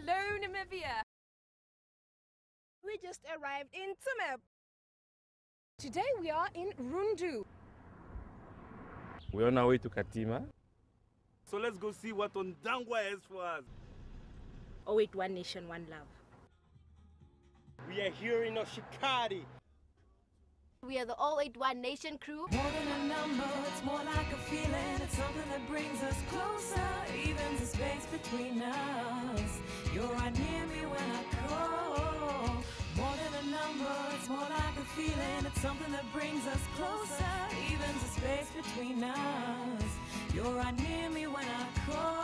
Namibia. We just arrived in Tsumeb. Today we are in Rundu. We're on our way to Katima. So let's go see what Ondangwa has for us. Oh wait, one nation, one love. We are here in Oshakati. We are the 081 Nation crew. More than a number, it's more like a feeling. It's something that brings us closer, evens the space between us. You're right near me when I call. More than a number, it's more like a feeling. It's something that brings us closer, evens the space between us. You're right near me when I call.